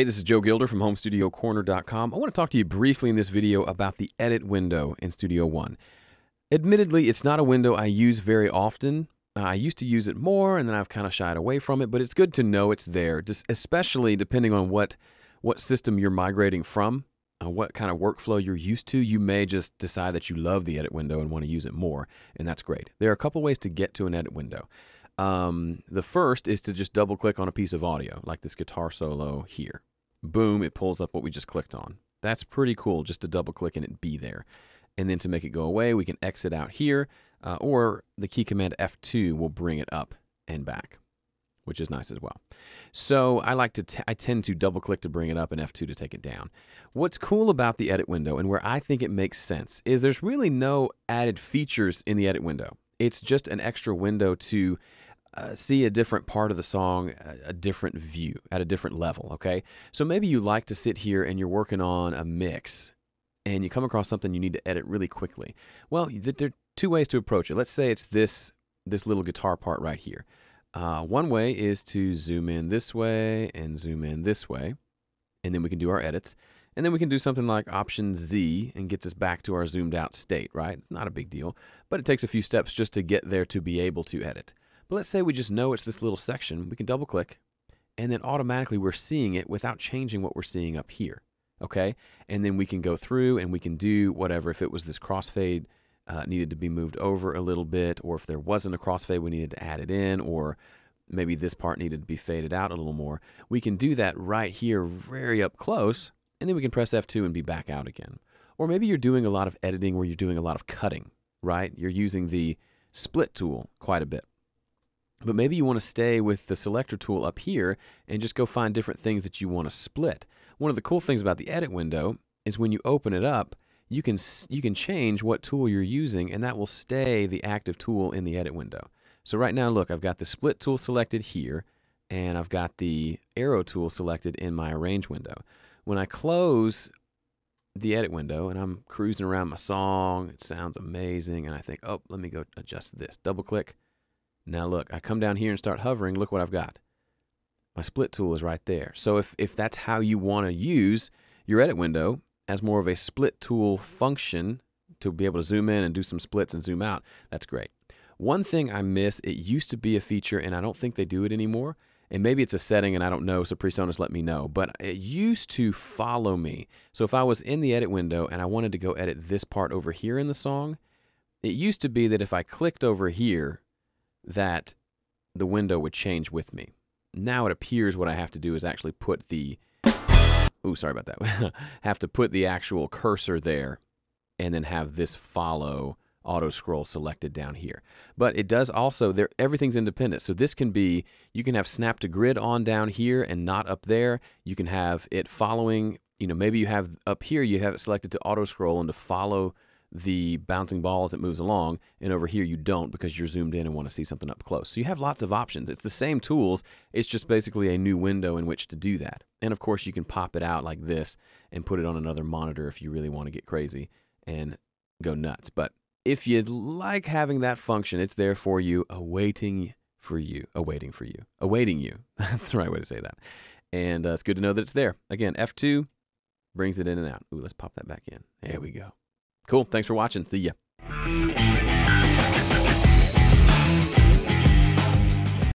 Hey, this is Joe Gilder from HomeStudioCorner.com. I want to talk to you briefly in this video about the edit window in Studio One. Admittedly, it's not a window I use very often. Uh, I used to use it more and then I've kind of shied away from it, but it's good to know it's there, just especially depending on what, what system you're migrating from, uh, what kind of workflow you're used to. You may just decide that you love the edit window and want to use it more, and that's great. There are a couple ways to get to an edit window. Um, the first is to just double click on a piece of audio, like this guitar solo here. Boom, it pulls up what we just clicked on. That's pretty cool just to double click and it be there. And then to make it go away, we can exit out here, uh, or the key command F2 will bring it up and back, which is nice as well. So I like to, I tend to double click to bring it up and F2 to take it down. What's cool about the edit window and where I think it makes sense is there's really no added features in the edit window. It's just an extra window to uh, see a different part of the song, a, a, different view at a different level. Okay, so maybe you like to sit here and you're working on a mix, and you come across something you need to edit really quickly. Well, there are two ways to approach it. Let's say it's this this little guitar part right here. Uh, one way is to zoom in this way and zoom in this way, and then we can do our edits. And then we can do something like Option Z and gets us back to our zoomed out state, right? It's not a big deal, but it takes a few steps just to get there to be able to edit. But let's say we just know it's this little section. We can double click and then automatically we're seeing it without changing what we're seeing up here. Okay. And then we can go through and we can do whatever. If it was this crossfade uh, needed to be moved over a little bit, or if there wasn't a crossfade, we needed to add it in, or maybe this part needed to be faded out a little more. We can do that right here, very up close, and then we can press F2 and be back out again. Or maybe you're doing a lot of editing where you're doing a lot of cutting, right? You're using the split tool quite a bit. But maybe you want to stay with the selector tool up here and just go find different things that you want to split. One of the cool things about the edit window is when you open it up, you can you can change what tool you're using and that will stay the active tool in the edit window. So right now look, I've got the split tool selected here and I've got the arrow tool selected in my arrange window. When I close the edit window and I'm cruising around my song, it sounds amazing and I think, "Oh, let me go adjust this." Double click now look, I come down here and start hovering, look what I've got. My split tool is right there. So if, if that's how you want to use your edit window as more of a split tool function to be able to zoom in and do some splits and zoom out, that's great. One thing I miss, it used to be a feature and I don't think they do it anymore. And maybe it's a setting and I don't know, so PreSonus let me know. But it used to follow me. So if I was in the edit window and I wanted to go edit this part over here in the song, it used to be that if I clicked over here, that the window would change with me. Now it appears what I have to do is actually put the, oh, sorry about that, have to put the actual cursor there and then have this follow auto scroll selected down here. But it does also, there everything's independent. So this can be, you can have snap to grid on down here and not up there. You can have it following, you know, maybe you have up here, you have it selected to auto scroll and to follow the bouncing ball as it moves along, and over here you don't because you're zoomed in and want to see something up close. So you have lots of options. It's the same tools, it's just basically a new window in which to do that. And of course, you can pop it out like this and put it on another monitor if you really want to get crazy and go nuts. But if you'd like having that function, it's there for you, awaiting for you, awaiting for you, awaiting you. That's the right way to say that. And uh, it's good to know that it's there. Again, F2 brings it in and out. Ooh, let's pop that back in. There we go. Cool. Thanks for watching. See ya.